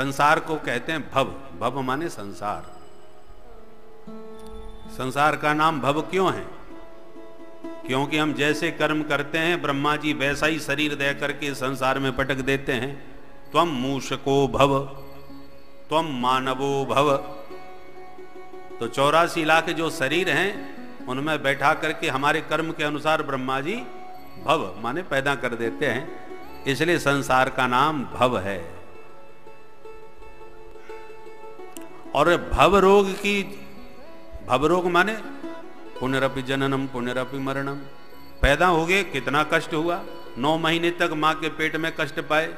संसार को कहते हैं भव। भव माने संसार। संसार का नाम भव क्यों है? क्योंकि हम जैसे कर्म करते हैं, ब्रह्मा जी वैसा ही शरीर दे करके संसार में पटक देते हैं। तम मूषको भव तम मानवो भव। तो चौरासी लाख जो शरीर हैं, उनमें बैठा करके हमारे कर्म के अनुसार ब्रह्मा जी भव माने पैदा कर देते हैं। इसलिए संसार का नाम भव है। और भव रोग की भव रोग माने पुनरअपि जननम पुनरअपि मरणम। पैदा हो गए, कितना कष्ट हुआ? नौ महीने तक माँ के पेट में कष्ट पाए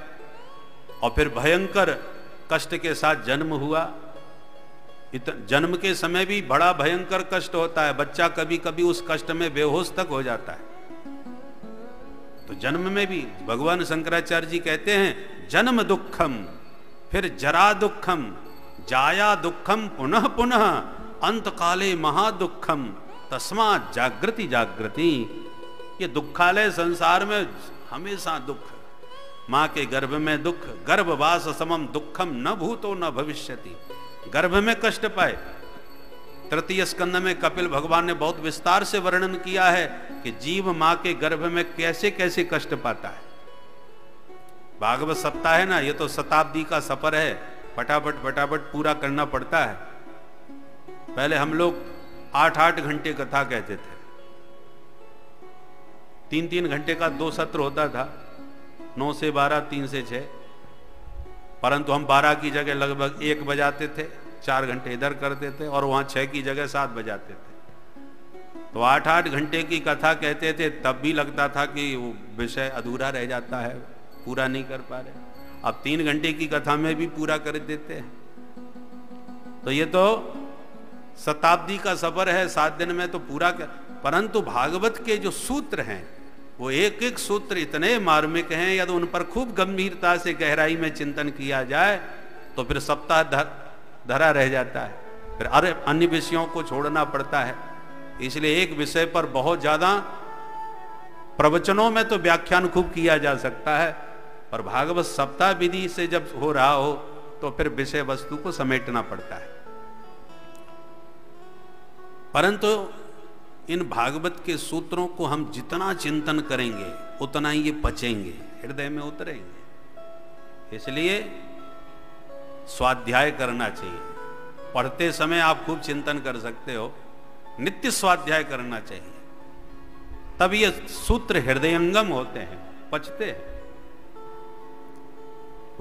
और फिर भयंकर कष्ट के साथ जन्म हुआ। जन्म के समय भी बड़ा भयंकर कष्ट होता है। बच्चा कभी कभी उस कष्ट में बेहोश तक हो जाता है। तो जन्म में भी भगवान शंकराचार्य जी कहते हैं, जन्म दुखम, फिर जरा दुखम। जाया दुखम पुनः पुनः अंत काले महादुखम तस्मा जागृति जागृति। ये दुखालय संसार में हमेशा दुख माँ के गर्भ में दुख, गर्भवास समम दुखम न भूतो न भविष्यति। गर्भ में कष्ट पाए। तृतीय स्कंद में कपिल भगवान ने बहुत विस्तार से वर्णन किया है कि जीव माँ के गर्भ में कैसे कैसे कष्ट पाता है। भागवत सप्ताह है ना, ये तो शताब्दी का सफ़र है। फटाफट फटाफट पूरा करना पड़ता है। पहले हम लोग आठ आठ घंटे कथा कहते थे। तीन तीन घंटे का दो सत्र होता था। नौ से बारह, तीन से छह। परंतु हम बारह की जगह लगभग एक बजाते थे, चार घंटे इधर करते थे और वहाँ छह की जगह सात बजाते थे। तो आठ आठ घंटे की कथा कहते थे, तब भी लगता था कि वो विषय अधूरा रह जाता है, पूरा नहीं कर पा रहे। अब तीन घंटे की कथा में भी पूरा कर देते हैं। तो ये तो शताब्दी का सफ़र है सात दिन में तो पूरा कर परंतु भागवत के जो सूत्र हैं वो एक एक सूत्र इतने मार्मिक हैं यदि उन पर खूब गंभीरता से गहराई में चिंतन किया जाए तो फिर सप्ताह धर, धरा रह जाता है। फिर अरे अन्य विषयों को छोड़ना पड़ता है। इसलिए एक विषय पर बहुत ज़्यादा प्रवचनों में तो व्याख्यान खूब किया जा सकता है। पर भागवत सप्ताह विधि से जब हो रहा हो तो फिर विषय वस्तु को समेटना पड़ता है। परंतु इन भागवत के सूत्रों को हम जितना चिंतन करेंगे, उतना ही ये पचेंगे, हृदय में उतरेंगे। इसलिए स्वाध्याय करना चाहिए। पढ़ते समय आप खूब चिंतन कर सकते हो, नित्य स्वाध्याय करना चाहिए। तब ये सूत्र हृदयंगम होते हैं, पचते हैं।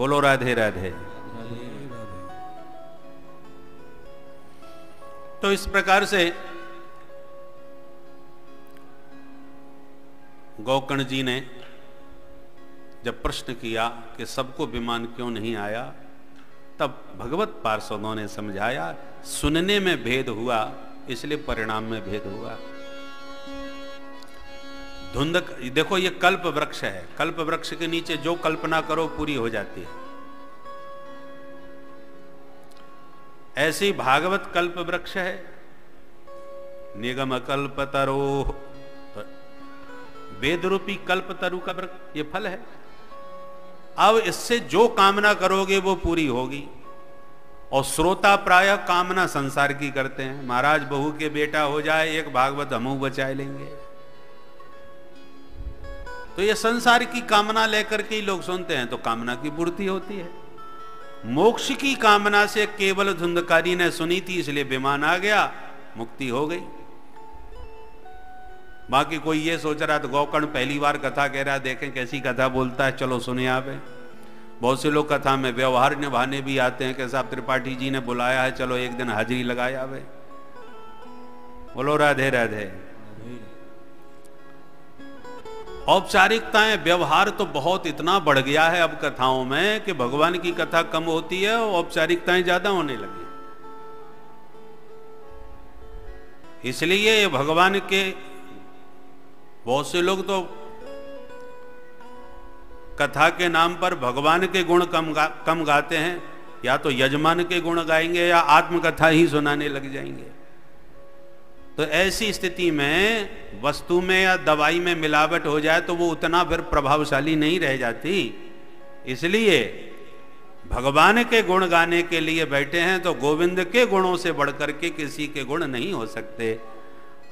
बोलो, राधे राधे। तो इस प्रकार से गौकर्ण जी ने जब प्रश्न किया कि सबको विमान क्यों नहीं आया, तब भगवत पार्षदों ने समझाया, सुनने में भेद हुआ, इसलिए परिणाम में भेद हुआ। धुंध देखो ये कल्प वृक्ष है। कल्प वृक्ष के नीचे जो कल्पना करो, पूरी हो जाती है। ऐसी भागवत कल्प वृक्ष है। निगम कल्प तरो। वेद रूपी कल्प तरु का वृक्ष, ये फल है। अब इससे जो कामना करोगे, वो पूरी होगी। और श्रोता प्राय कामना संसार की करते हैं। महाराज बहू के बेटा हो जाए, एक भागवत हमू बचाए लेंगे। तो ये संसार की कामना लेकर के ही लोग सुनते हैं तो कामना की पूर्ति होती है। मोक्ष की कामना से केवल धुंधकारी ने सुनी थी, इसलिए विमान आ गया, मुक्ति हो गई। बाकी कोई ये सोच रहा तो गौकर्ण पहली बार कथा कह रहा है देखें कैसी कथा बोलता है, चलो सुने आप बहुत से लोग कथा में व्यवहार निभाने भी आते हैं, कैसा त्रिपाठी जी ने बुलाया है, चलो एक दिन हाजिरी लगाया वे बोलो, राधे राधे। औपचारिकताएँ व्यवहार तो बहुत इतना बढ़ गया है अब कथाओं में कि भगवान की कथा कम होती है और औपचारिकताएँ ज़्यादा होने लगी। इसलिए ये भगवान के बहुत से लोग तो कथा के नाम पर भगवान के गुण कम गा, कम गाते हैं या तो यजमान के गुण गाएँगे या आत्मकथा ही सुनाने लग जाएँगे। तो ऐसी स्थिति में वस्तु में या दवाई में मिलावट हो जाए तो वो उतना फिर प्रभावशाली नहीं रह जाती। इसलिए भगवान के गुण गाने के लिए बैठे हैं तो गोविंद के गुणों से बढ़कर के किसी के गुण नहीं हो सकते।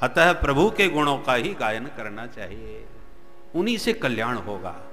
अतः प्रभु के गुणों का ही गायन करना चाहिए। उन्हीं से कल्याण होगा।